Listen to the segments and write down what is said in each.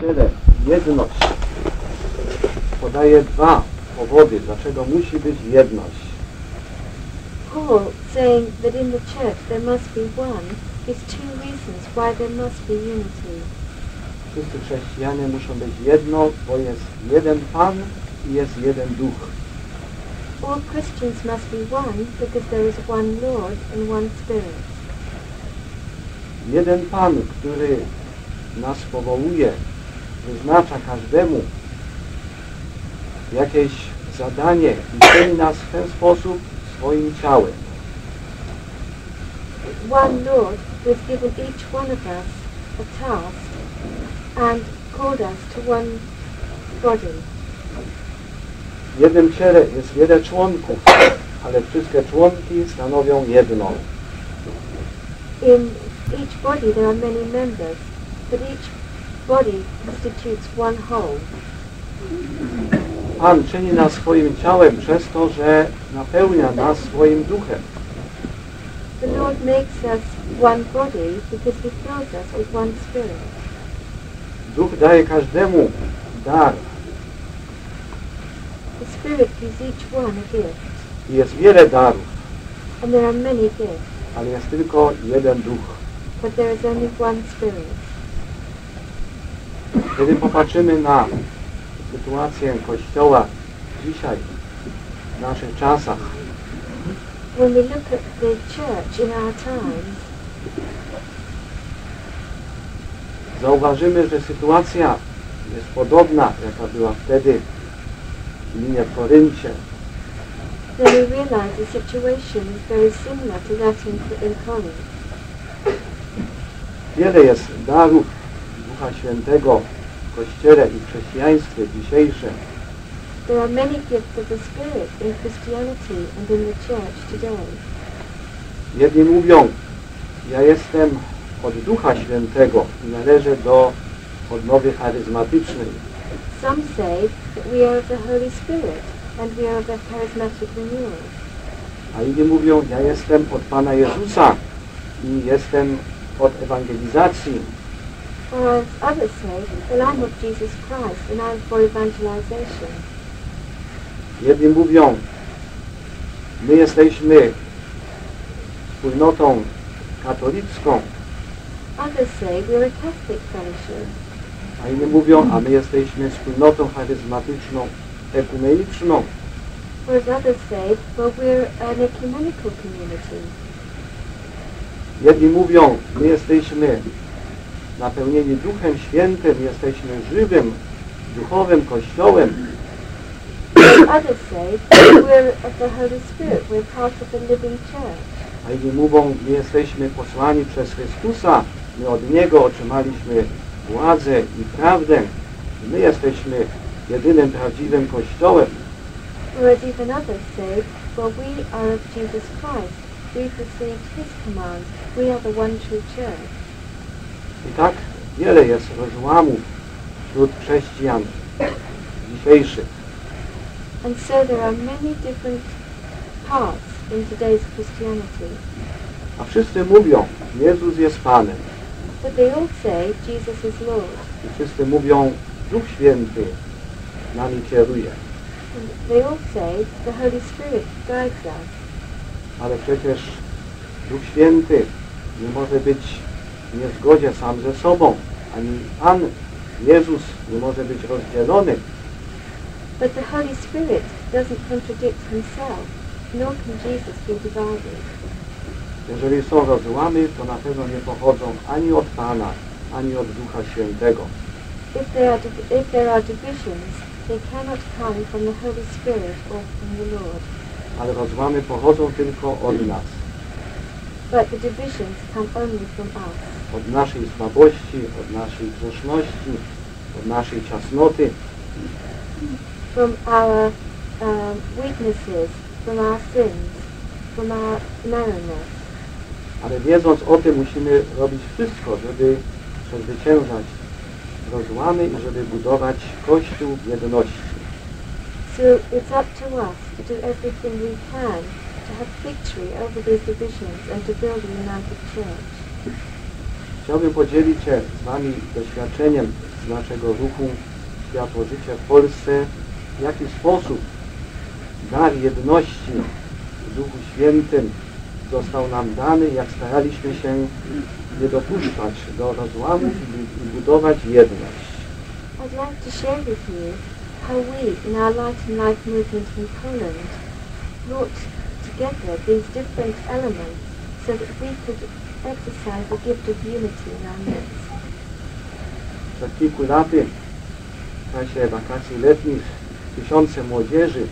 Tyle, jedność. Podaje dwa powody, dlaczego musi być jedność. Paul, saying that in the church there must be one, gives two reasons why there must be unity. Wszyscy chrześcijanie muszą być jedno, bo jest jeden Pan i jest jeden Duch. All Christians must be one because there is one Lord and one Spirit. Jeden Pan, który nas powołuje, wyznacza każdemu jakieś zadanie i czyni nas w ten sposób swoim ciałem. One Lord who has given each one of us a task and called us to one body. W jednym ciele jest wiele członków, ale wszystkie członki stanowią jedno. In each body there are many members, but each body constitutes one whole. Pan czyni nas swoim ciałem przez to, że napełnia nas swoim duchem. The Lord makes us one body because he fills us with one spirit. Duch daje każdemu dar The Spirit gives each one a gift, i jest wiele darów, and there are many gifts, ale jest tylko jeden duch. but there is only one Spirit. Kiedy popatrzymy na sytuację Kościoła dzisiaj, w naszych czasach, When we look at the church in our zauważymy, że sytuacja jest podobna, jaka była wtedy w linie w Koryncie. then we realize the situation is very similar to that in, in Corinth. Wiele jest darów Ducha Świętego w Kościele i w chrześcijaństwie dzisiejszym. There are many gifts of the Spirit in Christianity and in the church today. Jedni mówią, ja jestem od Ducha Świętego i należę do odnowy charyzmatycznej. Some say that we are of the Holy Spirit and we are of the charismatic renewal. A inni mówią, ja jestem od Pana Jezusa i jestem od ewangelizacji. Whereas others say, well, I'm of Jesus Christ and I'm for evangelization. Jedni mówią, my jesteśmy wspólnotą katolicką, Others say we're a Catholic fellowship. a inni mówią, a my jesteśmy wspólnotą charyzmatyczną, ekumeniczną. Whereas others say, well, we're an ecumenical community. Jedni mówią, my jesteśmy napełnieni Duchem Świętym, jesteśmy żywym, duchowym kościołem, others say, we're of the Holy Spirit, we're part of the living church. a inni mówią, my jesteśmy posłani przez Chrystusa, my od Niego otrzymaliśmy władzę i prawdę, my jesteśmy jedynym prawdziwym kościołem. Whereas even others say, well, we are of Jesus Christ, we've received His commands, we are the one true church. I tak wiele jest rozłamów wśród chrześcijan dzisiejszych. And so there are many different in today's Christianity. A wszyscy mówią, Jezus jest Panem. But they all say Jesus is Lord. I wszyscy mówią, Duch Święty nami kieruje. And they all say the Holy Spirit guides us. Ale przecież Duch Święty nie może być w niezgodzie sam ze sobą. Ani Pan Jezus nie może być rozdzielony. But the Holy Spirit doesn't contradict himself, nor can Jesus be divided. Jeżeli są rozłamy, to na pewno nie pochodzą ani od Pana, ani od Ducha Świętego. If there are, if there are divisions, they cannot come from the Holy Spirit or from the Lord. Ale rozłamy pochodzą tylko od nas. But the divisions come only from us, Od naszej słabości, od naszej grzeszności, od naszej ciasnoty. from our um, weaknesses, from our sins, from our narrowness. Ale wiedząc o tym, musimy robić wszystko, żeby przezwyciężać rozłamy i żeby budować Kościół w jedności. So it's up to us to do everything we can to have victory over these divisions and to build a united church. Chciałbym podzielić się z Wami doświadczeniem z naszego ruchu Światło Życie w Polsce, w jaki sposób dar jedności w Duchu Świętym został nam dany, jak staraliśmy się nie dopuszczać do rozłamów i, i budować jedność. I'd like to share with you how we, in our Light and Life movement in Poland, brought together these different elements so that we could exercise the gift of unity in our midst. Przed kilku laty, w czasie wakacji letnich, tysiące młodzieży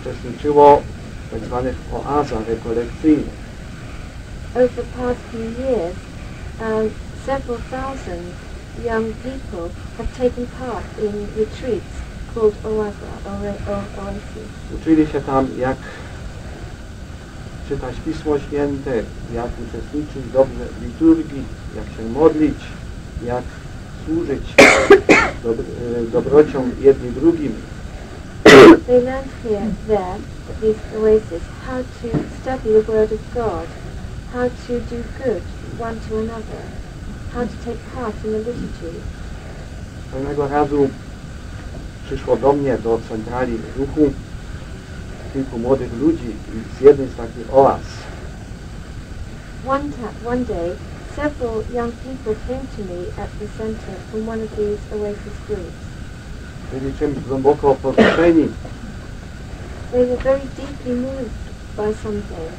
uczestniczyło w tak zwanych oazach rekolekcyjnych. Over the past few years, um, several thousand young people have taken part in retreats called Oaza, or, or Oasis. Uczyli się tam, jak czytać Pismo Święte, jak uczestniczyć dobrze w liturgii, jak się modlić, jak służyć dob e, dobrocią jedni drugim. They learned here, there, at oases, how to study the Word of God, how to do good one to another, how to take part in the liturgy. Pewnego razu przyszło do mnie do centrali ruchu kilku młodych ludzi z jednej z takich oaz. One, one day, several young people came to me at the center from one of these oasis groups. Byli czymś głęboko poruszeni They were very deeply moved by something,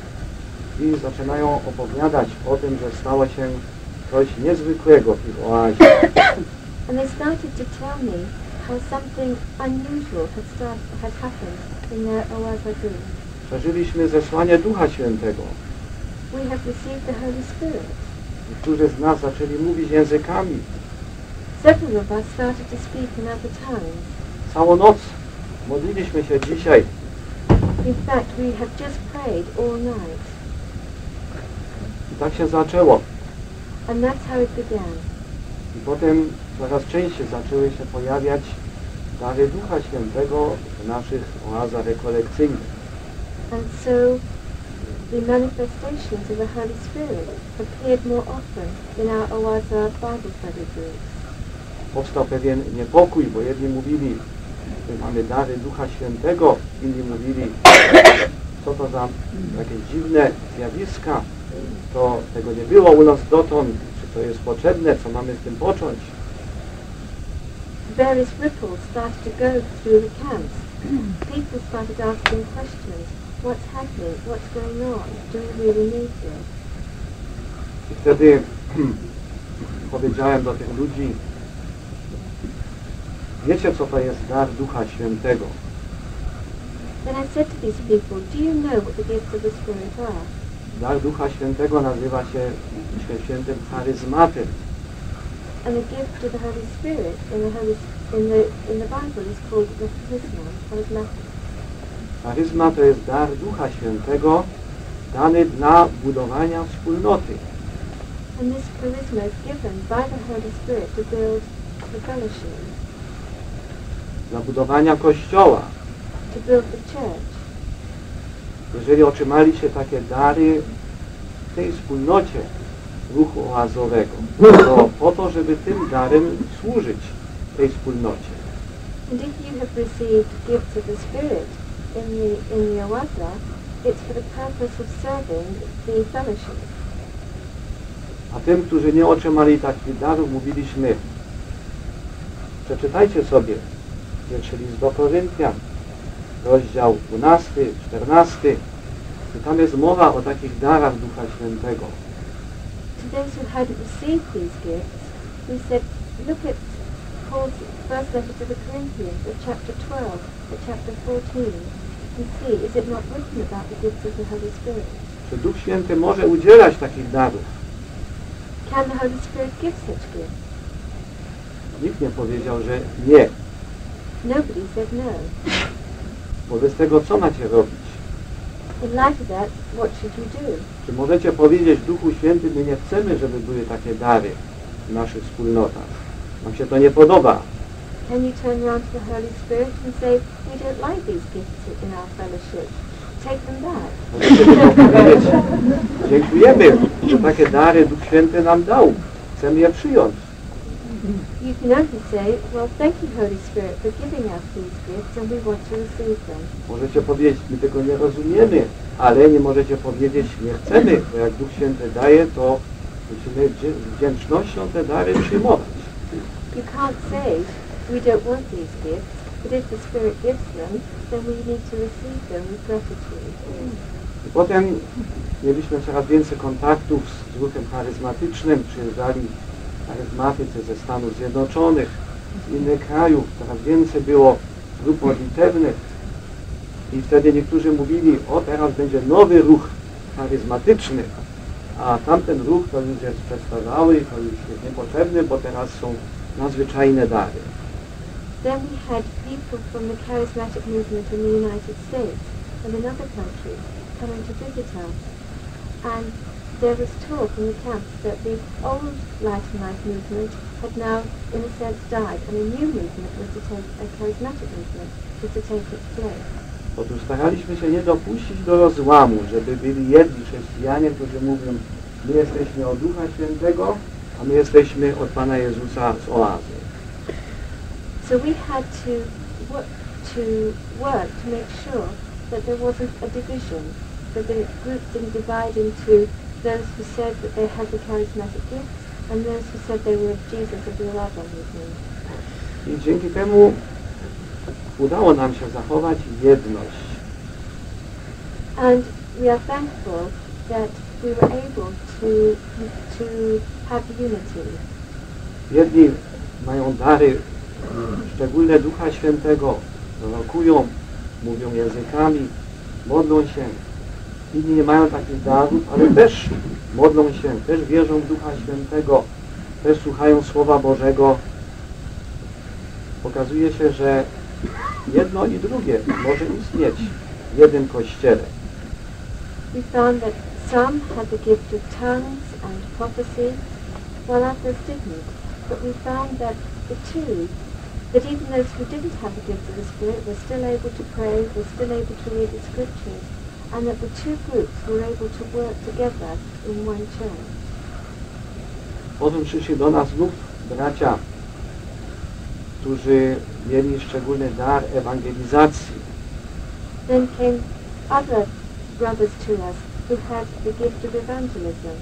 i zaczynają opowiadać o tym, że stało się coś niezwykłego w ich oazie. and they started to tell me how something unusual had, start, had happened Przeżyliśmy zesłanie Ducha Świętego. We have received the Holy Spirit. Niektórzy z nas zaczęli mówić językami. Several of us started to speak in other tongues. Całą noc modliliśmy się dzisiaj. In fact, we have just prayed all night. I tak się zaczęło. And that's how it began. I potem coraz częściej zaczęły się pojawiać dary Ducha Świętego w naszych oazach rekolekcyjnych. And so the manifestations of the Holy Spirit appeared more often in our Oaza Bible study groups. Powstał pewien niepokój, bo jedni mówili, że mamy dary Ducha Świętego, inni mówili, co to za jakieś dziwne zjawiska, to tego nie było u nas dotąd, czy to jest potrzebne, co mamy z tym począć. Various ripples started to go through the camps. People started asking questions. What's happening? What's going on? Do we really need this? I wtedy powiedziałem do tych ludzi, wiecie co to jest dar Ducha Świętego? Then I said to these people, do you know what the gifts of the Spirit are? Dar Ducha Świętego nazywa się Świętym charyzmatem. And the gift of the Holy Spirit in the Holy in the in the Bible called the charisma, charismatic. Charyzma to jest dar Ducha Świętego dany dla budowania wspólnoty. And this charisma is given by the Holy Spirit to build the fellowship, dla budowania Kościoła. to build the church. Jeżeli otrzymaliście takie dary w tej wspólnocie ruchu oazowego, to po to, żeby tym darem służyć tej wspólnocie. And if you have received gifts of the Spirit in the in it's for the purpose of serving the fellowship. A tym, którzy nie otrzymali takich darów, mówiliśmy, przeczytajcie sobie pierwszy list do Koryntian, rozdział 12, 14 i tam jest mowa o takich darach Ducha Świętego. To those who hadn't received these gifts, we said, look at Paul's first letter to the Corinthians, at chapter 12, at chapter 14, and see, is it not written about the gifts of the Holy Spirit? Czy Duch Święty może udzielać takich darów? Can the Holy Spirit give such gifts? Nikt nie powiedział, że nie. Nobody said no. Wobec tego co macie robić? In light of that, what should you do? Czy możecie powiedzieć Duchu Święty, my nie chcemy, żeby były takie dary w naszych wspólnotach. Nam się to nie podoba. Can you turn around to the Holy Spirit and say, we don't like these gifts in our fellowship. Take them back. Możecie tylko powiedzieć, dziękujemy, że takie dary Duch Święty nam dał. Chcemy je przyjąć. You can only say, well, thank you, Holy Spirit, for giving us these gifts, and we want to receive them. Możecie powiedzieć, my tego nie rozumiemy, ale nie możecie powiedzieć, nie chcemy, bo jak Duch Święty daje, to musimy wdzięcznością te dary przyjmować. You can't say, we don't want these gifts, but if the Spirit gives them, then we need to receive them with gratitude. I potem mieliśmy coraz więcej kontaktów z ruchem charyzmatycznym, przyjeżdżali charyzmatycy ze Stanów Zjednoczonych, z innych krajów, coraz więcej było grup modlitewnych. I wtedy niektórzy mówili, o teraz będzie nowy ruch charyzmatyczny, a tamten ruch to już jest przestarzałý, to już jest niepotrzebny, bo teraz są nadzwyczajne dary. Then we had people from the charismatic movement in the United States and in other countries coming to visit us. And there was talk in the camps that the old Light and Life movement had now, in a sense, died, and a new movement was to take, a charismatic movement was to take its place. Otóż staraliśmy się nie dopuścić do rozłamu, żeby byli jedni chrześcijanie, którzy mówią, my jesteśmy od Ducha Świętego, a my jesteśmy od Pana Jezusa z oazy. So we had to work, to work to make sure that there wasn't a division, that the group didn't divide into those who said that they had the charismatic gifts and those who said they were of Jesus of the Oaza movement. I dzięki temu udało nam się zachować jedność. And we are thankful that we were able to, to have unity. Jedni mają dary szczególne Ducha Świętego, prorokują, mówią językami, modlą się. Inni nie mają takich darów, ale też modlą się, też wierzą w Ducha Świętego, też słuchają Słowa Bożego. Okazuje się, że jedno i drugie może istnieć w jednym Kościele. We found that some had the gift of tongues and prophecy, while others didn't. But we found that the two, that even those who didn't have the gift of the Spirit were still able to pray, were still able to read the Scriptures, and that the two groups were able to work together in one church. Potem przyszli do nas znów bracia, którzy mieli szczególny dar ewangelizacji. Then came other brothers to us who had the gift of evangelism.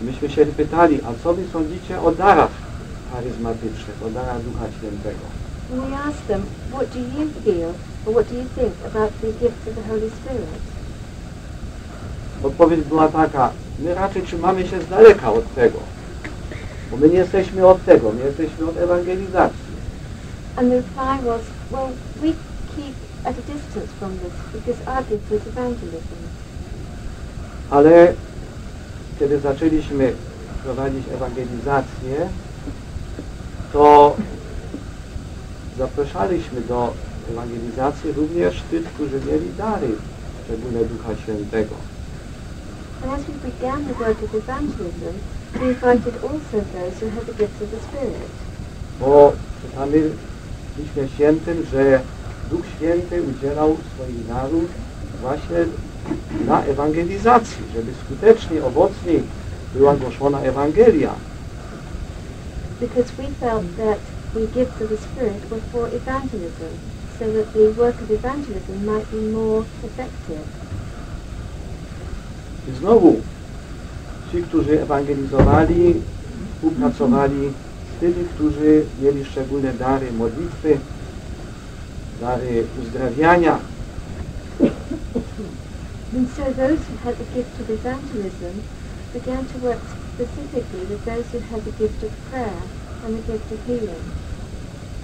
Myśmy się pytali, a co wy sądzicie o darach charyzmatycznych, o darach Ducha Świętego? We asked them, what do you feel, or what do you think about the gifts of the Holy Spirit? Odpowiedź była taka, my raczej trzymamy się z daleka od tego, bo my nie jesteśmy od tego, my jesteśmy od ewangelizacji. And the reply was, well, we keep at a distance from this because evangelism. Ale kiedy zaczęliśmy prowadzić ewangelizację, to zapraszaliśmy do ewangelizacji również tych, którzy mieli dary szczególne Ducha Świętego. And as we began the work of evangelism, we invited also those who had the gifts of the Spirit. Bo czytamy w Piśmie Świętym, że Duch Święty udzielał swoich darów właśnie dla ewangelizacji, żeby skutecznie, owocniej była głoszona Ewangelia. Because we felt that the gifts of the Spirit were for evangelism, so that the work of evangelism might be more effective. I znowu ci, którzy ewangelizowali, współpracowali z tymi, którzy mieli szczególne dary modlitwy, dary uzdrawiania. And so those who had the gift of evangelism began to work specifically with those who had the gift of prayer and the gift of healing.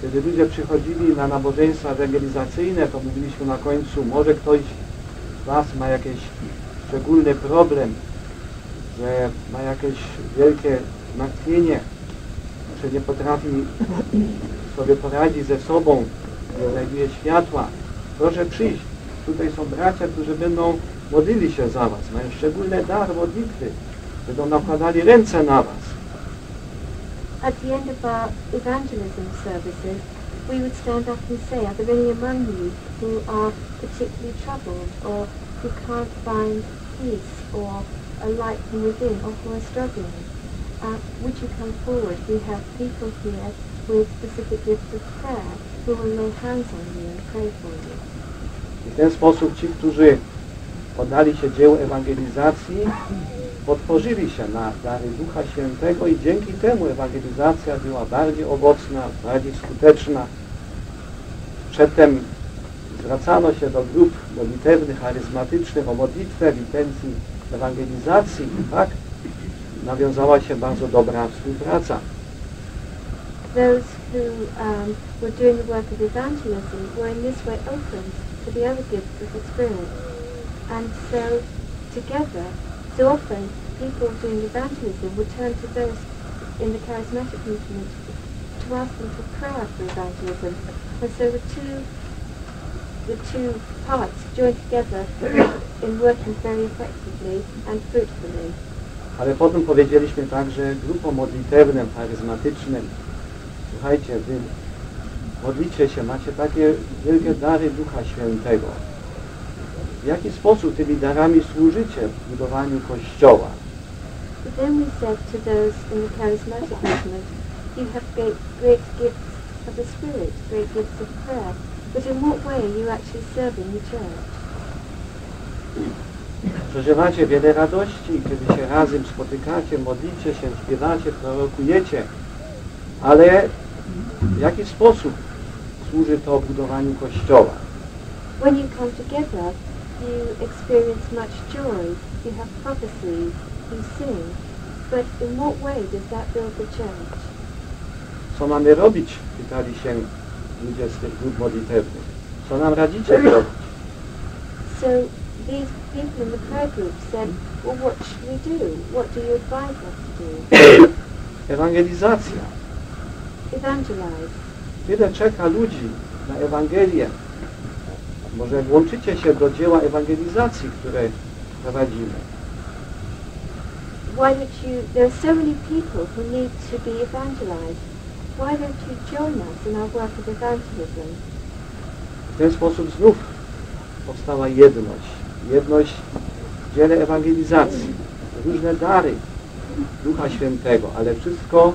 Kiedy ludzie przychodzili na nabożeństwa ewangelizacyjne, to mówiliśmy na końcu, może ktoś z Was ma jakiś szczególny problem, że ma jakieś wielkie zmartwienie, że nie potrafi sobie poradzić ze sobą, znajduje światła. Proszę przyjść. Tutaj są bracia, którzy będą modlili się za Was, mają szczególny dar modlitwy, będą nakładali ręce na Was. At the end of our evangelism services, we would stand up and say, are there any among you who are particularly troubled or who can't find peace or a light from within or who are struggling? uh, would you come forward? We have people here with specific gifts of prayer I w ten sposób ci, którzy poddali się dziełu ewangelizacji, podporzyli się na dary Ducha Świętego i dzięki temu ewangelizacja była bardziej owocna, bardziej skuteczna. Przedtem zwracano się do grup modlitewnych, charyzmatycznych o modlitwę w intencji ewangelizacji tak nawiązała się bardzo dobra współpraca. Those who um, were doing the work of evangelism were in this way open to the other gifts of the Spirit. And so together, so often people doing evangelism would turn to those in the charismatic movement to ask them for prayer for evangelism. And so the two, the two parts joined together in working very effectively and fruitfully. Ale potem powiedzieliśmy także grupom modlitewnym, charyzmatycznym, słuchajcie, wy modlicie się, macie takie wielkie dary Ducha Świętego. W jaki sposób tymi darami służycie w budowaniu Kościoła? Then we said to those in the charismatic movement, you have great, great gifts of the Spirit, great gifts of prayer, but in what way are you actually serving the church? Przeżywacie wiele radości, kiedy się razem spotykacie, modlicie się, śpiewacie, prorokujecie, ale w jaki sposób służy to budowaniu Kościoła? When you come together, you experience much joy, you have prophecies, you sing, but in what way does that build the church? Co mamy robić? Pytali się ludzie z tych grup modlitewnych. Co nam radzicie robić? So these people in the prayer group said, well, what should we do? What do you advise us to do? Ewangelizacja. Evangelize. Tyle czeka ludzi na Ewangelię. Może włączycie się do dzieła ewangelizacji, które prowadzimy. Why don't you, there are so many people who need to be evangelized. Why don't you join us in our work of evangelism? W ten sposób znów powstała jedność. Jedność w dziele ewangelizacji. Różne dary Ducha Świętego, ale wszystko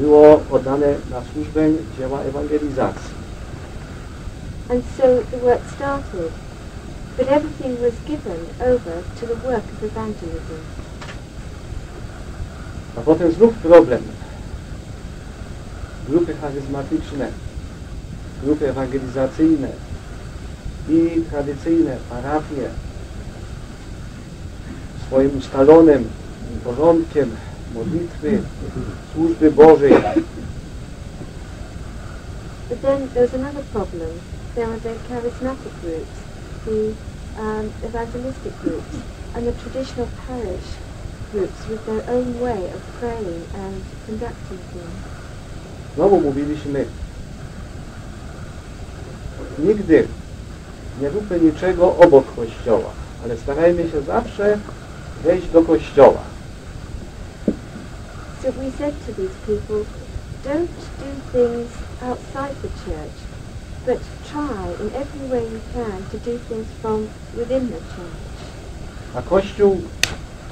było oddane na służbę dzieła ewangelizacji. And so the work started, but everything was given over to the work of evangelism. A potem znów problem. Grupy charyzmatyczne, grupy ewangelizacyjne i tradycyjne parafie swoim ustalonym porządkiem modlitwy, służby Bożej. But then there was another problem. There were the charismatic groups, the um, evangelistic groups, and the traditional parish groups with their own way of praying and conducting things. Znowu mówiliśmy, nigdy nie róbmy niczego obok Kościoła, ale starajmy się zawsze wejść do Kościoła. So we said to these people, don't do things outside the church, but try in every way you can to do things from within the church. A Kościół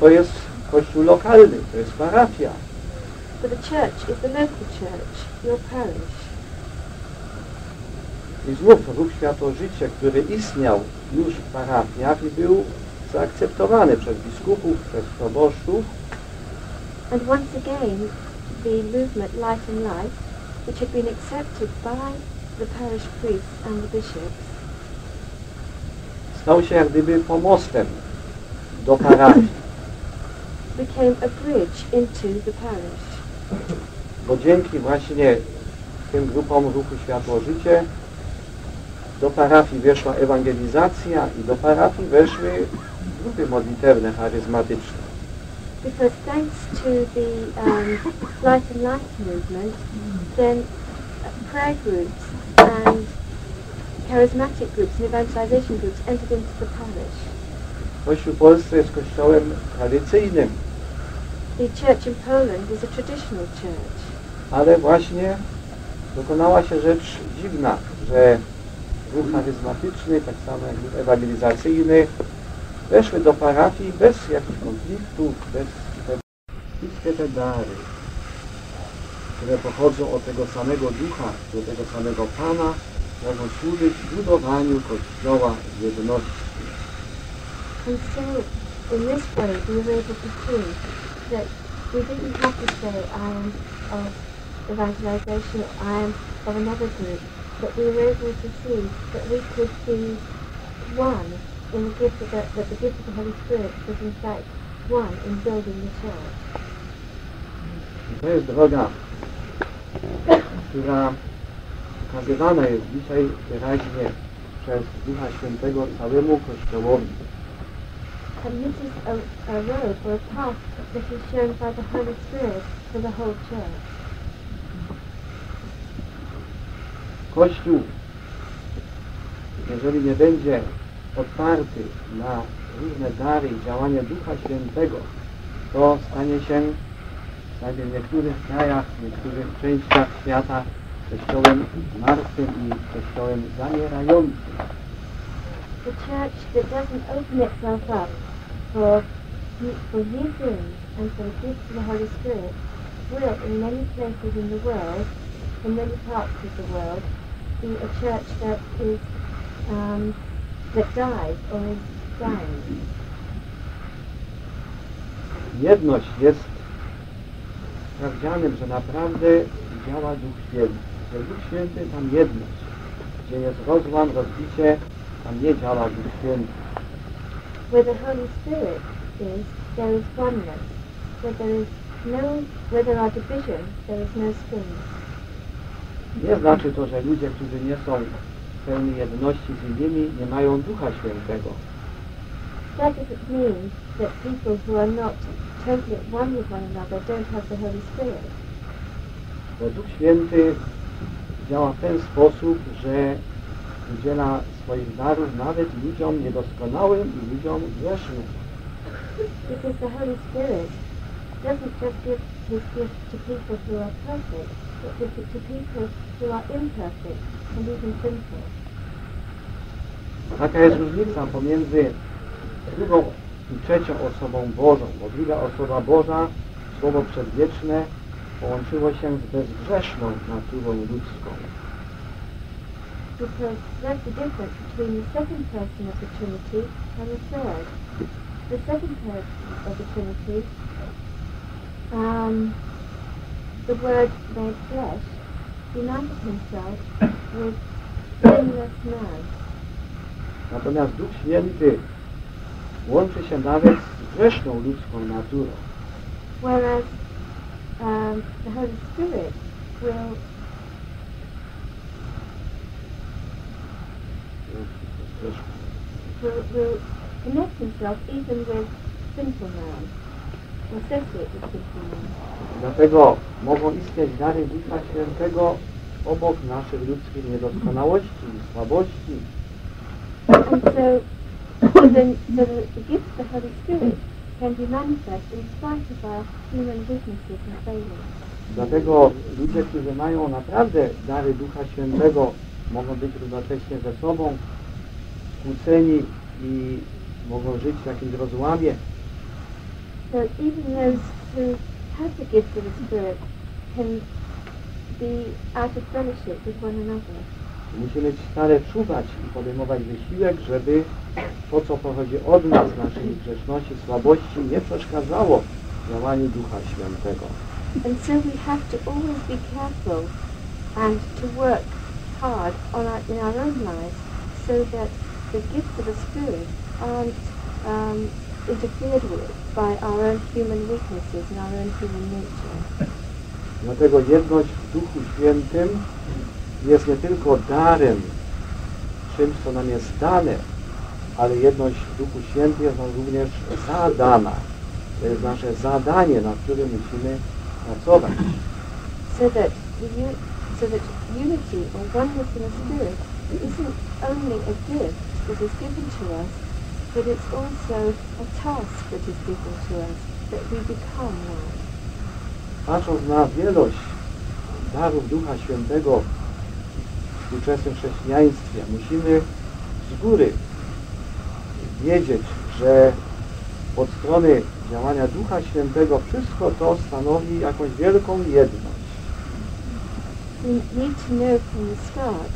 to jest Kościół lokalny, to jest parafia. For the church is the local church, your parish. I znów ruch Światło-Życie, który istniał już w parafiach i był zaakceptowany przez biskupów, przez proboszczów, And once again, the movement Life and Life, which had been accepted by the parish priests and the bishops, stał się jak gdyby pomostem do parafii, became a bridge into the parish. bo dzięki właśnie tym grupom ruchu Światło-Życie do parafii weszła ewangelizacja i do parafii weszły grupy modlitewne, charyzmatyczne. Because thanks to the um, Life and Life movement, then prayer groups and charismatic groups and evangelization groups entered into the parish. Kościół w Polsce jest kościołem tradycyjnym, The church in Poland is a traditional church. ale właśnie dokonała się rzecz dziwna, że ruch charyzmatyczny, tak samo jak ruch ewangelizacyjny, weszły do parafii bez jakichś konfliktów, bez wszystkie te dary, które pochodzą od tego samego Ducha, od tego samego Pana, mogą służyć budowaniu Kościoła w jedności. And so, in this way, we were able to see that we didn't have to say, I am of evangelization, I am of another group, but we were able to see that we could be one in the gift of the, that the gift of the Holy Spirit in fact one in building the church. To jest droga, która pokazywana jest dzisiaj wyraźnie przez Ducha Świętego całemu Kościołowi. And this is a, a road or a path that is shown by the Holy Spirit for the whole church. Kościół, jeżeli nie będzie otwarty na różne dary i działanie Ducha Świętego, to stanie się, przynajmniej w niektórych krajach, w niektórych częściach świata, kościołem martwym i kościołem zamierającym. The church that doesn't open itself up for, for new things and for the gifts of the Holy Spirit will, in many places in the world, in many parts of the world, be a church that is um, that dies or is. Jedność jest sprawdzianem, że naprawdę działa Duch Święty. Że Duch Święty tam jedność. Gdzie jest rozłam, rozbicie, tam nie działa Duch Święty. Where the Holy Spirit is, there is oneness. Where there is no, where there are divisions, there is no stillness. Nie znaczy to, że ludzie, którzy nie są w pełnej jedności z innymi, nie mają Ducha Świętego. That doesn't mean that people who are not totally at one with one another don't have the Holy Spirit. Bo Duch Święty działa w ten sposób, że udziela swoich darów nawet ludziom niedoskonałym i ludziom grzesznym. Because the Holy Spirit doesn't just give his gift to people who are perfect, but gives it to people who are imperfect and even sinful. Taka jest różnica pomiędzy drugą i trzecią osobą Bożą, bo druga osoba Boża, Słowo Przedwieczne, połączyło się z bezgrzeszną naturą ludzką. Because that's the difference between the second person of the Trinity and the third. The Word made flesh, united himself with sinless man. Natomiast Duch Święty łączy się nawet z grzeszną ludzką naturą. Whereas um, the Holy Spirit will will, will connect himself even with sinful man, Dlatego mogą istnieć dary Ducha Świętego obok naszych ludzkich niedoskonałości i słabości. Dlatego ludzie, którzy mają naprawdę dary Ducha Świętego, mogą być równocześnie ze sobą skłóceni i mogą żyć w jakimś rozłamie. So even those who have the gift of the Spirit can be out of fellowship with one another. Musimy stale czuwać i podejmować wysiłek, żeby to, co pochodzi od nas, naszej grzeszności, słabości, nie przeszkadzało działaniu Ducha Świętego. And so we have to always be careful and to work hard on our, in our own lives so that the gifts of the Spirit aren't um, interfered with by our own human weaknesses and our own human nature. Dlatego jedność w Duchu Świętym jest nie tylko darem, czymś, co nam jest dane, ale jedność w Duchu Świętym jest nam również zadana. To jest nasze zadanie, nad którym musimy pracować. So that, so that unity or oneness in the Spirit isn't only a gift that is given to us, but it's also a task that is given to us, that we become one. Patrząc na wielość darów Ducha Świętego w współczesnym chrześcijaństwie, musimy z góry wiedzieć, że od strony działania Ducha Świętego wszystko to stanowi jakąś wielką jedność. We need to know from the start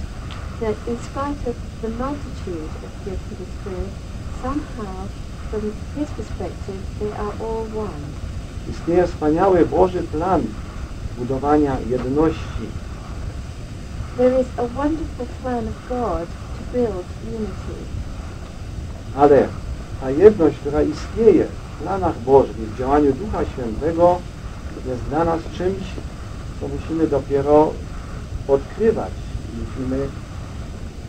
that in spite of the multitude of gifts of the Spirit, somehow, from his perspective, they are all one. Istnieje wspaniały Boży plan budowania jedności, There is a wonderful plan of God to build unity. ale ta jedność, która istnieje w planach Bożych, w działaniu Ducha Świętego jest dla nas czymś, co musimy dopiero odkrywać. Musimy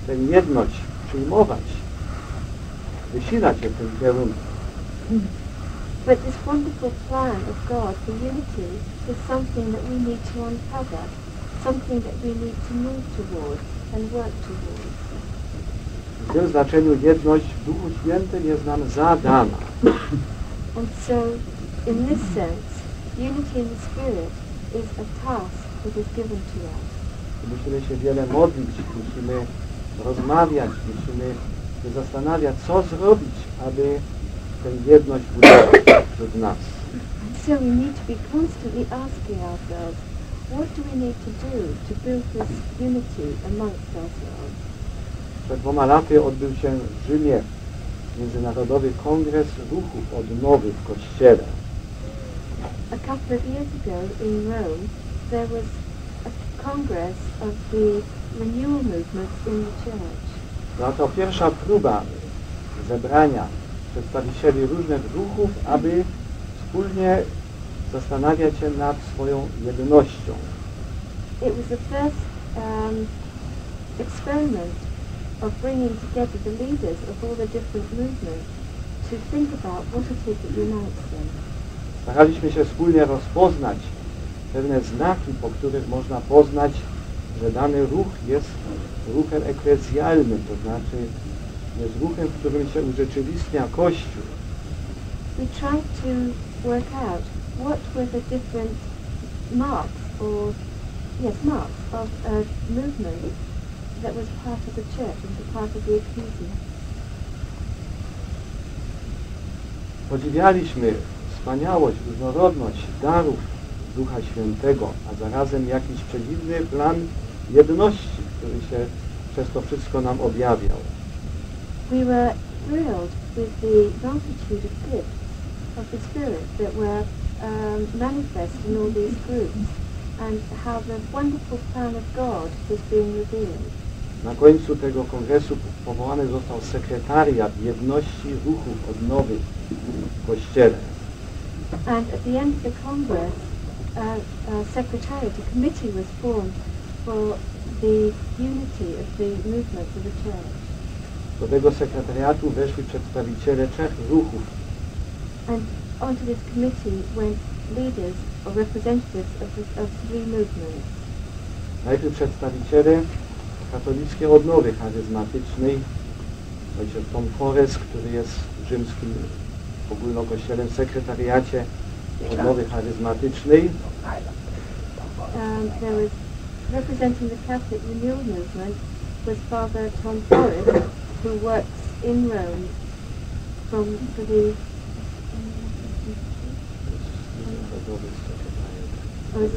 tę jedność przyjmować, wysilać się w tym kierunku. But this wonderful plan of God for unity is something that we need to uncover, something that we need to move towards and work towards. W tym znaczeniu jedność w Duchu Świętym jest nam zadana. And so, in this sense, unity in the Spirit is a task that is given to us. Musimy się wiele modlić, musimy rozmawiać, musimy się zastanawiać, co zrobić, aby tę jedność budować wśród nas. So we need to be constantly asking ourselves, what do we need to do to build this unity amongst ourselves? Przed dwoma laty odbył się w Rzymie Międzynarodowy Kongres Ruchów Odnowy w Kościele. A couple of years ago in Rome, there was a congress of the renewal movement in the church. Była to pierwsza próba zebrania przedstawicieli różnych ruchów, aby wspólnie zastanawiać się nad swoją jednością. It was the first um, experiment of bringing together the leaders of all the different movements to think about what it is that unites them. Staraliśmy się wspólnie rozpoznać pewne znaki, po których można poznać, że dany ruch jest ruchem eklezjalnym, to znaczy jest ruchem, w którym się urzeczywistnia Kościół. We tried to work out what were the different marks or, yes, marks of a movement that was part of the church and part of the ecclesia. Podziwialiśmy wspaniałość, różnorodność darów Ducha Świętego, a zarazem jakiś przedziwny plan jedności, który się przez to wszystko nam objawiał. We were thrilled with the multitude of gifts of the Spirit that were um, manifest in all these groups and how the wonderful plan of God was being revealed. Na końcu tego kongresu powołany został sekretariat jedności ruchów odnowy w Kościele. And at the end of the Congress, uh, uh, secretariat, a committee was formed for the unity of the movements of the church. Do tego sekretariatu weszli przedstawiciele trzech ruchów. And onto this committee went leaders or representatives of, the, of three movements. Najpierw przedstawiciele katolickiej odnowy charyzmatycznej, ojciec Tom Forres, który jest rzymskim ogólnokościelnym sekretariacie odnowy charyzmatycznej. Um, there was representing the Catholic renewal movement was Father Tom Forrest, who works in Rome from for the Oh, is-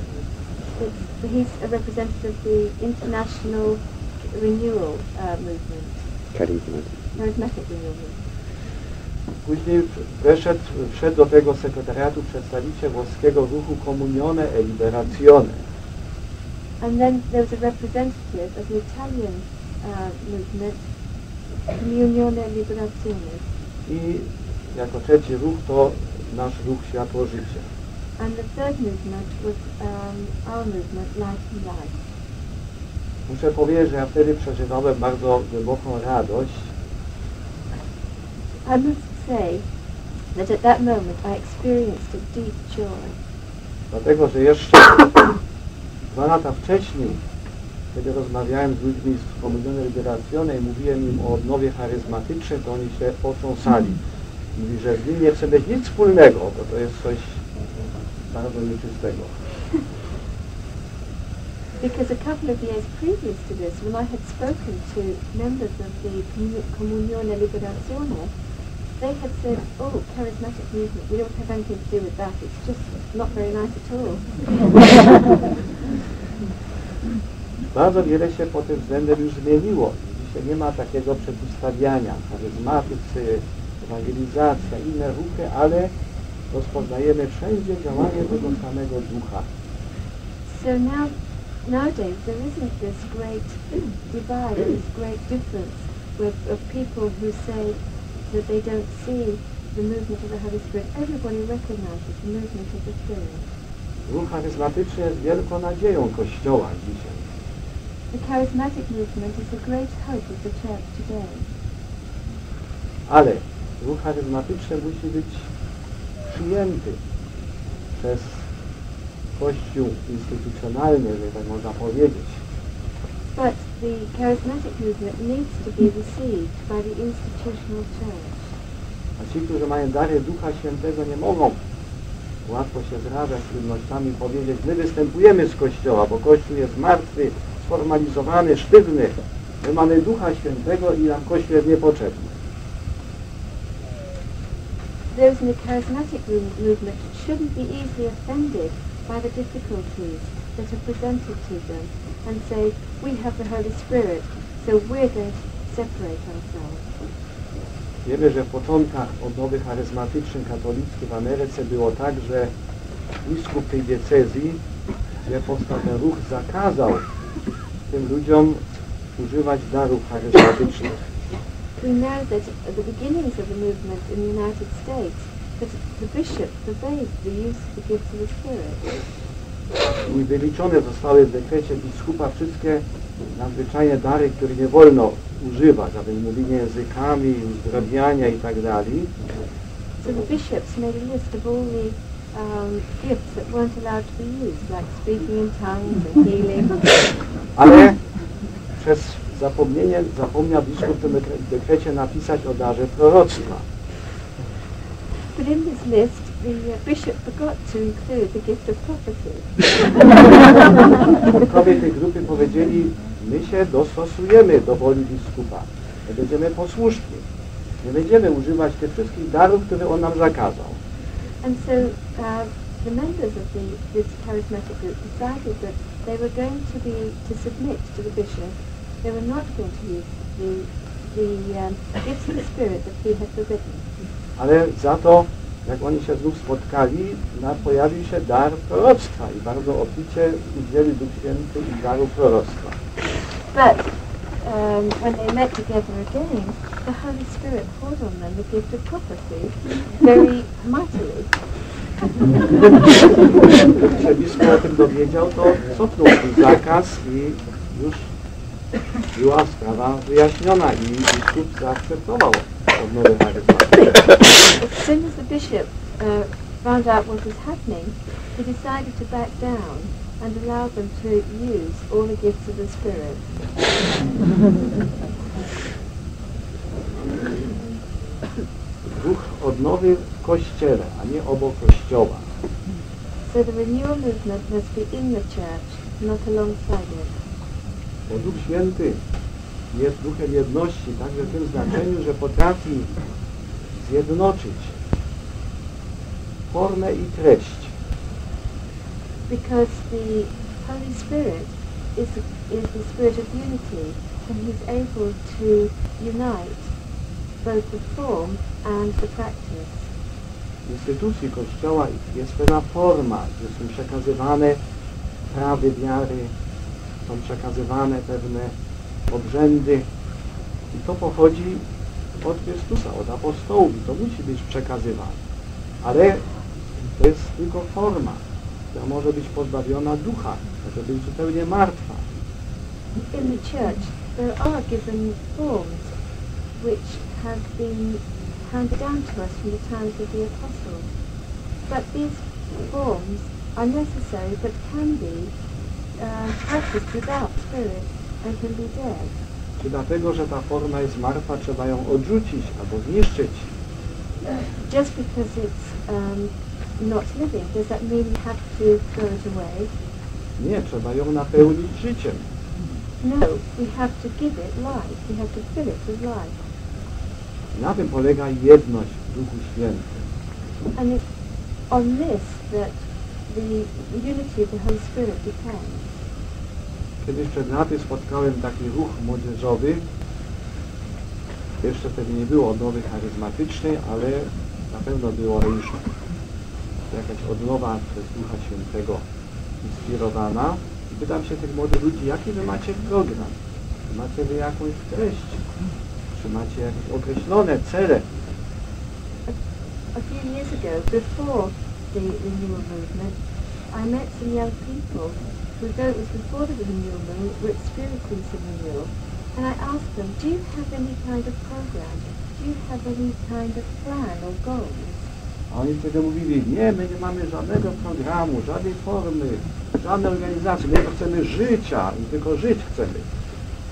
it's, he's a representative of the International Renewal uh, Movement, Charismatic. Charismatic Renewal Movement. Później weszedł, wszedł do tego sekretariatu przedstawiciel włoskiego ruchu Comunione e Liberazione. And then there was a representative of the Italian uh, movement, Comunione Liberazione. I jako trzeci ruch to nasz ruch Światło Życie. And the third movement was um, our movement, Light and. Muszę powiedzieć, że ja wtedy przeżywałem bardzo głęboką radość, I must say that at that moment I experienced a deep joy dlatego że jeszcze dwa lata wcześniej, kiedy rozmawiałem z ludźmi z Comunione Liberazione i mówiłem im o odnowie charyzmatycznej, to oni się otrząsali. Mówi, że z nim nie chce mieć nic wspólnego, bo to jest coś bardzo nieczystego. because a couple of years previous to this, when I had spoken to members of the Comunione Liberazione, they had said, oh, charismatic movement, we don't have anything to do with that, it's just not very nice at all. Bardzo wiele się pod tym względem już zmieniło. Dzisiaj nie ma takiego przeciwstawiania, charyzmatycy, ewangelizacja, inne ruchy, ale rozpoznajemy wszędzie działanie tego samego ducha. So now, nowadays, there isn't this great divide, this great difference with, of people who say that they don't see the movement of the Holy Spirit. Everybody recognizes the movement of the Spirit. Ruch charyzmatyczny jest wielką nadzieją Kościoła dzisiaj. The charismatic movement is the great hope of the church today. Ale ruch charyzmatyczny musi być przyjęty przez Kościół instytucjonalny, że tak można powiedzieć. But the charismatic movement needs to be received by the institutional church. A ci, którzy mają dary Ducha Świętego nie mogą łatwo się zrażać z trudnościami powiedzieć, my występujemy z Kościoła, bo Kościół jest martwy, sformalizowany, sztywny. My mamy Ducha Świętego i nam Kościół jest niepotrzebny. Those in the charismatic mo- movement shouldn't be easily offended by the difficulties that are presented to them and say, we have the Holy Spirit, so we're going to separate ourselves. Wiemy, że w początkach odnowy charyzmatycznej katolickiej w Ameryce było tak, że biskup tej diecezji, gdzie powstał ten ruch, zakazał tym ludziom używać darów charyzmatycznych. We know that at the beginnings of the movement in the United States, that the bishop forbade the use of the gifts of the Spirit. I wyliczone zostały w dekrecie biskupa wszystkie nadzwyczajne dary, które nie wolno używać, aby mówienie językami, uzdrawiania i tak dalej. So the bishops made a list of all the um, gifts that weren't allowed to be used, like speaking in tongues and healing. Ale przez zapomnienie zapomniał biskup w tym dekre- dekrecie napisać o darze proroctwa. But in this list, the bishop forgot to include the gift of prophecy. Członkowie tej grupy powiedzieli, my się dostosujemy do woli biskupa. My będziemy posłuszni. Nie będziemy używać tych wszystkich darów, które on nam zakazał. And so uh, the members of the, this charismatic group decided that they were going to be to submit to the bishop. They were not going to use the the um, gifts of the spirit that he had forbidden. Ale za to, jak oni się znów spotkali, na, pojawił się dar proroctwa i bardzo opicie udzielił Duch Święty i daru proroctwa. But um, when they met together again, the Holy Spirit poured on them the gift of prophecy very mightily. Się biskup o tym dowiedział, to cofnął ten zakaz i już była sprawa wyjaśniona i biskup zaakceptował. As soon as the bishop uh, found out what was happening, he decided to back down and allow them to use all the gifts of the Spirit. Duch odnowy w Kościele, a nie obok Kościoła. So the renewal movement must be in the church, not alongside it. Bo Duch Święty jest duchem jedności, także w tym znaczeniu, że potrafi zjednoczyć formę i treść. Because the Holy Spirit is, is the spirit of unity, and he's able to unite both the form and the practice. W instytucji Kościoła jest pewna forma, gdzie są przekazywane prawy wiary, są przekazywane pewne obrzędy i to pochodzi od Chrystusa, od apostołów i to musi być przekazywane. Ale to jest tylko forma, która może być pozbawiona ducha, może być zupełnie martwa. In the church, there are given forms which have been handed down to us from the times of the apostles. But these forms are necessary but can be uh, practiced without spirit and can be dead. Czy dlatego, że ta forma jest martwa, trzeba ją odrzucić albo zniszczyć? Just because it's um, not living, does that mean we have to throw it away? Nie, trzeba ją napełnić życiem. No, we have to give it life. We have to fill it with life. Na tym polega jedność w Duchu Świętym. And it's on this that the unity of the Holy Spirit depends. Kiedyś przed laty spotkałem taki ruch młodzieżowy. Jeszcze wtedy nie było odnowy charyzmatycznej, ale na pewno było już jakaś odnowa przez Ducha Świętego inspirowana. I pytam się tych młodych ludzi, jaki wy macie program? Czy macie wy jakąś treść? Czy macie jakieś określone cele? A few years ago, before the movement, I met some young people who, though it was before the renewal movement, were experiencing some renewal. And I asked them, do you have any kind of program? Do you have any kind of plan or goals? A oni wtedy mówili, nie, my nie mamy żadnego programu, żadnej formy, żadnej organizacji, my chcemy życia i tylko żyć chcemy.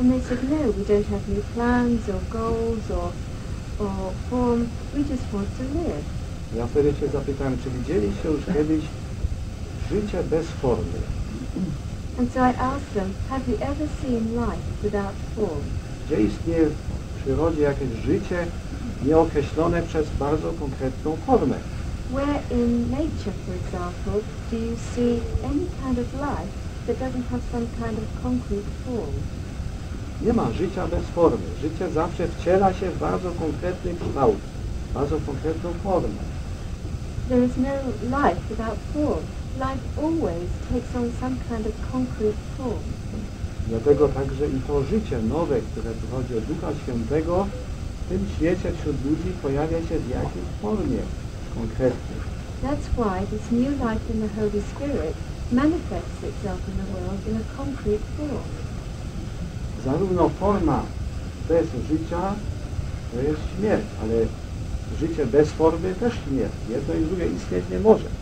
And they said, no, we don't have any plans or goals or, or form. We just want to live. Ja wtedy się zapytałem, czy widzieliście już kiedyś życie bez formy? And so I asked them, have you ever seen life without form? Gdzie istnieje w przyrodzie jakieś życie nieokreślone przez bardzo konkretną formę? Where in nature, for example, do you see any kind of life that doesn't have some kind of concrete form? Nie ma życia bez formy. Życie zawsze wciela się w bardzo konkretny kształt, bardzo konkretną formę. There is no life without form. Life always takes on some kind of concrete form. Dlatego także i to życie nowe, które przychodzi od Ducha Świętego, w tym świecie wśród ludzi pojawia się w jakiejś formie konkretnej. That's why this new life in the Holy Spirit manifests itself in the world in a concrete form. Zarówno forma bez życia to jest śmierć, ale życie bez formy też śmierć. Jedno i drugie istnieć nie może.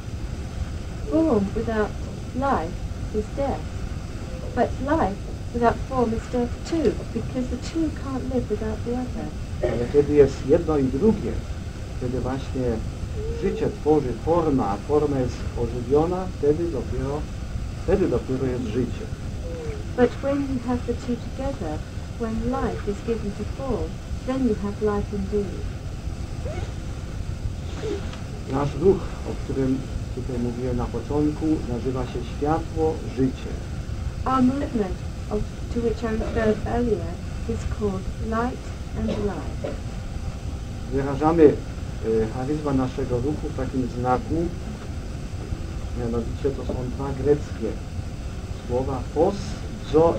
Form without life is death. But life without form is death too, because the two can't live without the other. Ale kiedy jest jedno i drugie, kiedy właśnie życie tworzy forma, a forma jest ożywiona, wtedy dopiero, wtedy dopiero jest życie. But when you have the two together, when life is given to form, then you have life indeed. Nasz ruch, o którym tutaj mówiłem na początku, nazywa się światło, życie. Our movement, of, to which I referred earlier, is called light and life. Wyrażamy e, charyzma naszego ruchu w takim znaku, mianowicie to są dwa greckie słowa fos, zoe.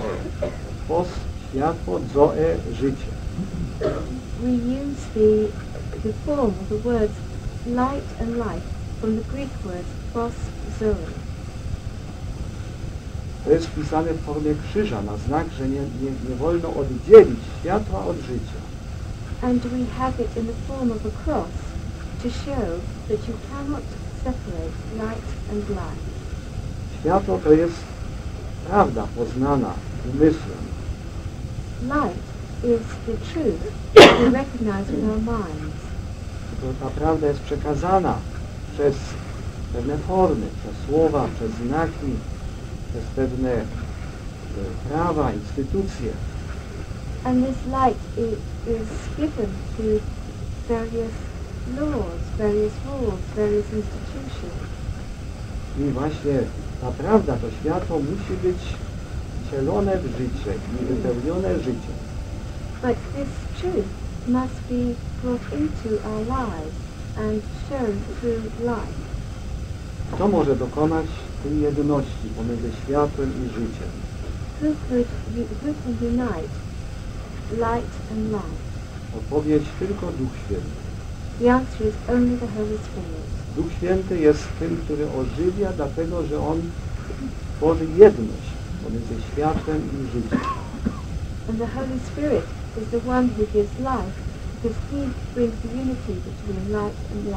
Fos, światło, zoe, życie. We use the, the form of the words light and life from the Greek words phos, zoe. To jest wpisane w formie krzyża, na znak, że nie, nie, nie wolno oddzielić światła od życia. And we have it in the form of a cross to show that you cannot separate light and life. Światło to jest prawda poznana umysłem. Light is the truth we recognize with our minds. To ta prawda jest przekazana przez pewne formy, przez słowa, przez znaki, przez pewne e, prawa, instytucje. And this light is, is given to various laws, various rules, various institutions. I właśnie ta prawda, to światło musi być wcielone w życie i wypełnione życiem. But this truth must be brought into our lives and shown through life. Kto może dokonać tej jedności pomiędzy światłem i życiem? Who could you, who can unite light and life? Odpowiedź tylko Duch Święty. The answer is only the Holy Spirit. Duch Święty jest tym, który ożywia, dlatego że On tworzy jedność pomiędzy światłem i życiem. And the Holy Spirit is the one who gives life brings unity between light and.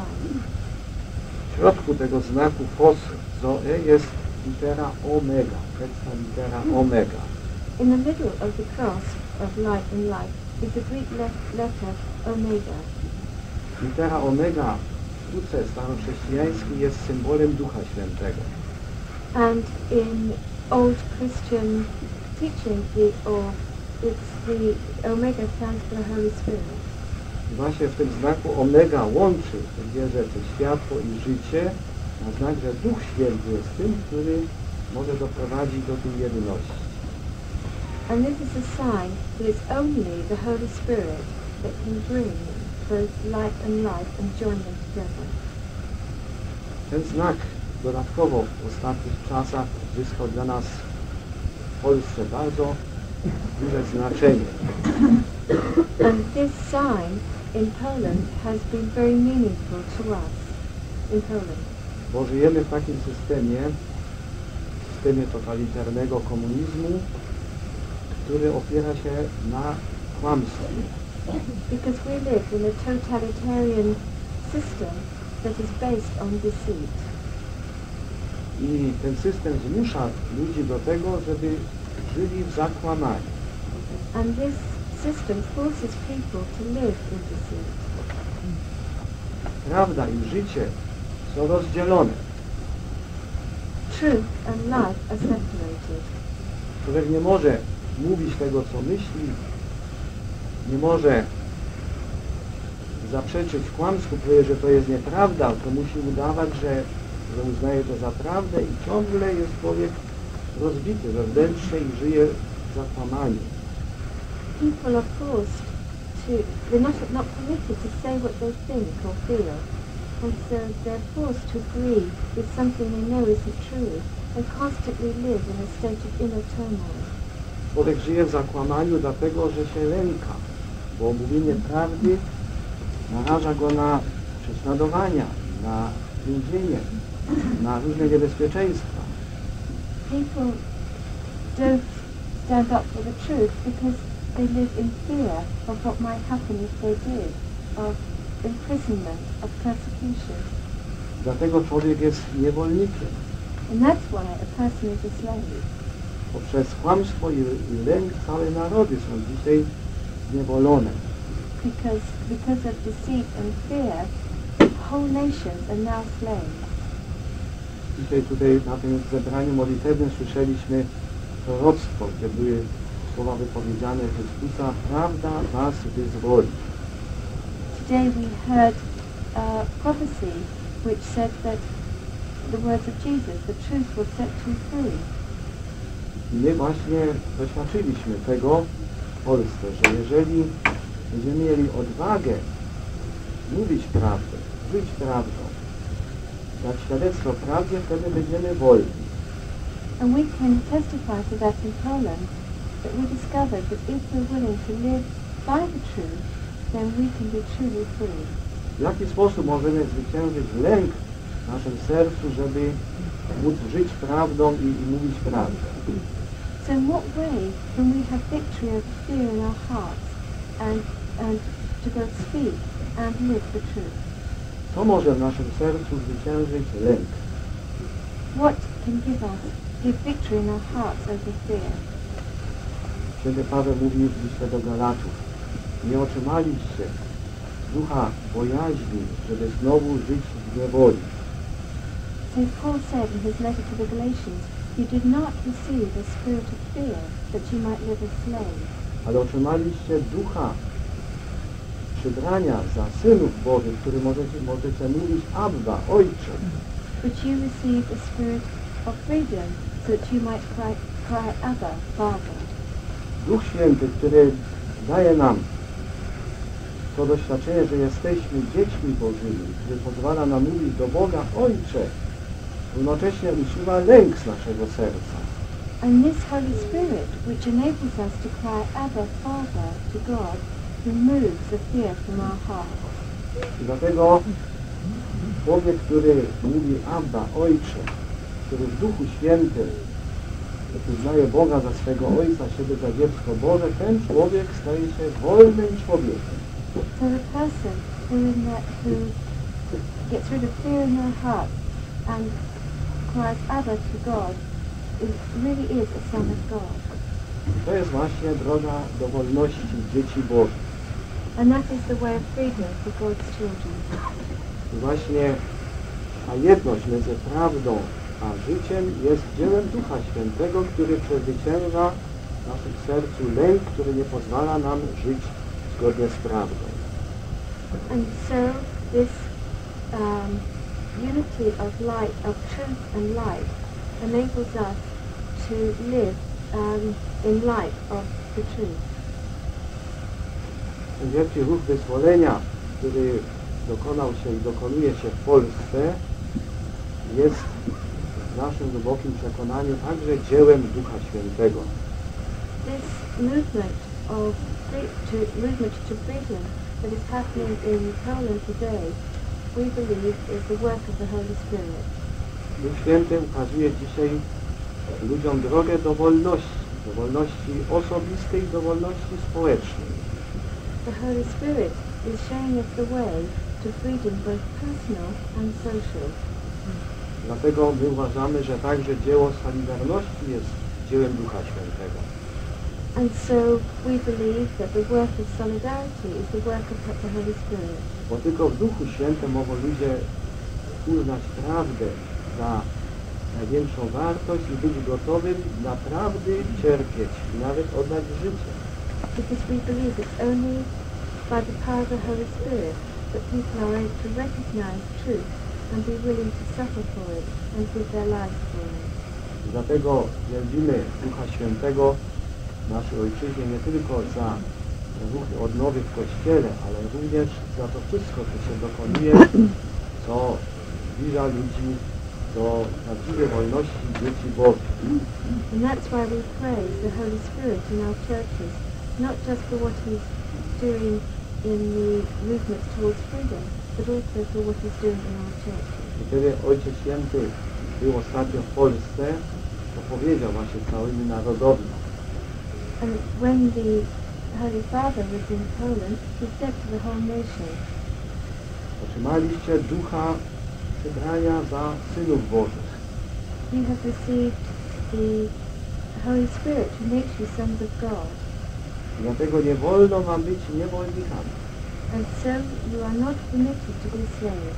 W środku tego znaku fos, zoe jest litera omega, grecka litera omega. In the middle of the cross of light and life is the Greek le- letter omega. Litera omega w sztuce starochrześcijańskiej jest symbolem Ducha Świętego. And in old Christian teaching, the, or it's the omega stands for the Holy Spirit. Właśnie w tym znaku omega łączy te dwie rzeczy, światło i życie, na znak, że Duch Święty jest tym, który może doprowadzić do tej jedności. And this is a sign that it's only the Holy Spirit that can bring both light and life and join them together. Ten znak dodatkowo w ostatnich czasach zyskał dla nas w Polsce bardzo duże znaczenie. And this sign in Poland has been very meaningful to us in Poland. Bo żyjemy w takim systemie, systemie totalitarnego komunizmu, który opiera się na kłamstwie. Because we live in a totalitarian system that is based on deceit. I ten system zmusza ludzi do tego, żeby żyli w zakłamaniu. And this system forces people to live in deceit. Prawda i życie są rozdzielone. Truth and life are separated. Człowiek nie może mówić tego, co myśli, nie może zaprzeczyć kłamstwu, powie, że to jest nieprawda, to musi udawać, że, że uznaje to za prawdę i ciągle jest człowiek rozbity wewnętrznie i żyje w zakłamaniu. People are forced to, they're not, not permitted to say what they think or feel. And so they're forced to agree with something they know isn't true and constantly live in a state of inner turmoil. Człowiek żyje w zakłamaniu dlatego, że się lęka, bo mówienie prawdy naraża go na prześladowania, na więzienie, na różne niebezpieczeństwa. People don't stand up for the truth because they live in fear of what might happen if they did, of imprisonment, of persecution. Dlatego człowiek jest niewolnikiem. And that's why a person is a slave. Poprzez kłamstwo i, i lęk całe narody są dzisiaj zniewolone. Because, because of deceit and fear, whole nations are now slaves. Dzisiaj tutaj na tym zebraniu modlitewnym słyszeliśmy proroctwo, gdzie były słowa wypowiedziane Chrystusa, prawda was wyzwoli. Today we heard a prophecy which said that the words of Jesus, the truth will set you free. I my właśnie doświadczyliśmy tego w Polsce, że jeżeli będziemy mieli odwagę mówić prawdę, żyć prawdą, dać świadectwo prawdzie, wtedy będziemy wolni. And we can testify to that in Poland, that we discovered that if we're willing to live by the truth, then we can be truly free. W jaki sposób możemy zwyciężyć lęk w naszym sercu, żeby móc żyć prawdą i, i mówić prawdę? So in what way can we have victory over fear in our hearts and, and to both speak and live the truth? Co może w naszym sercu zwyciężyć lęk? What can give us, give victory in our hearts over fear? Święty Paweł mówi w liście do Galatów, nie otrzymaliście ducha bojaźni, żeby znowu żyć w niewoli, St. Paul said in his letter to the Galatians, You did not receive a spirit of fear, that you might live as slaves, ale otrzymaliście ducha przybrania za synów Bożych, który możecie, możecie mówić Abba, Ojcze. but you received a spirit of freedom, so that you might cry, cry Abba, Father. Duch Święty, który daje nam to doświadczenie, że jesteśmy dziećmi Bożymi, który pozwala nam mówić do Boga Ojcze, równocześnie usuwa lęk z naszego serca. And this Holy Spirit, which enables us to cry Abba, Father to God, removes the fear from our hearts. I dlatego człowiek, który mówi Abba, Ojcze, który w Duchu Świętym uznaje Boga za swego Ojca, siebie za dziecko Boże, ten człowiek staje się wolnym człowiekiem. So the person who, in the, who gets rid of fear in their heart and cries Abba to God is, really is a son of God. To jest właśnie droga do wolności dzieci Bożych. And that is the way of freedom for God's children. I właśnie ta jedność między prawdą a życiem jest dziełem Ducha Świętego, który przezwycięża w naszym sercu lęk, który nie pozwala nam żyć zgodnie z prawdą. And so this um, unity of light, of truth and light, enables us to live um, in light of the truth. Ten wielki ruch wyzwolenia, który dokonał się i dokonuje się w Polsce, jest w naszym głębokim przekonaniu także dziełem Ducha Świętego. This movement of movement to freedom that is happening in Poland today, we believe is the work of the Holy Spirit. Duch Święty ukazuje dzisiaj ludziom drogę do wolności, do wolności osobistej, do wolności społecznej. The Holy Spirit is showing us the way to freedom both personal and social. Dlatego my uważamy, że także dzieło Solidarności jest dziełem Ducha Świętego. And so we believe that the work of solidarity is the work of the Holy Spirit. Bo tylko w Duchu Świętym mogą ludzie uznać prawdę za największą wartość i być gotowym naprawdę cierpieć i nawet oddać życie. Because we believe it's only by the power of the Holy Spirit that people are able to recognize truth and be willing to suffer for it and give their lives for it. Dlatego wielbimy Ducha Świętego w naszej Ojczyźnie nie tylko za ruchy odnowy w Kościele, ale również za to wszystko, co się dokonuje, co zbliża ludzi do prawdziwej wolności dzieci Bożych. And that's why we praise the Holy Spirit in our churches, not just for what He's doing in the movements towards freedom, I kiedy Ojciec Święty był ostatnio w Polsce, to powiedział właśnie całymi narodowi, And when the Holy Father was in Poland, He said to the whole nation, otrzymaliście ducha przybrania za synów Bożych. You have received the Holy Spirit who makes you sons of God. Dlatego nie wolno wam być niewolnikami. And so you are not permitted to be slaves.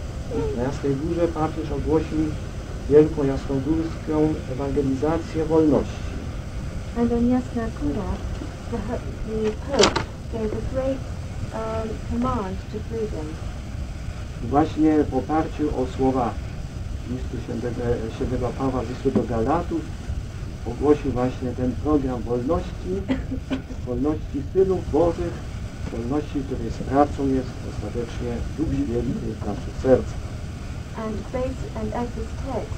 Na Jasnej Górze papież ogłosił wielką jasnogórską ewangelizację wolności. And on Yasna Gura, the, the Pope gave a great um, command to freedom. Właśnie w oparciu o słowa listu świętego, świętego Pawła z listu do Galatów ogłosił właśnie ten program wolności, wolności synów Bożych, której sprawcą jest ostatecznie w naszych sercach. And based and as this text,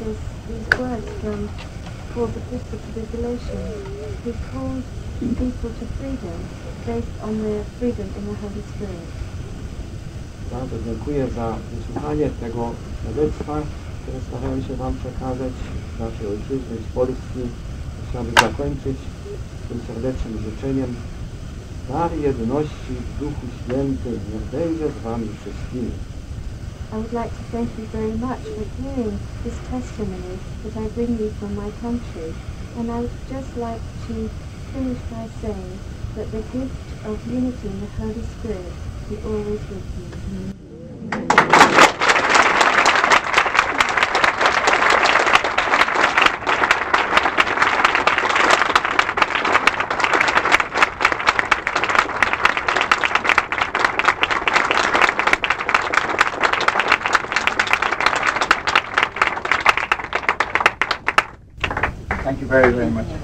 this, these words from Paul's epistle to the Galatians, he called people to freedom based on their freedom in the Holy Spirit. Bardzo dziękuję za wysłuchanie tego świadectwa, które starałem się Wam przekazać z naszej ojczyzny, z Polski. Chciałbym zakończyć tym serdecznym życzeniem dar jedności w Duchu Świętym będzie z Wami wszystkimi. I would like to thank you very much for hearing this testimony that I bring you from my country. And I would just like to finish by saying that the gift of unity in the Holy Spirit be always with you. Thank you very, very much.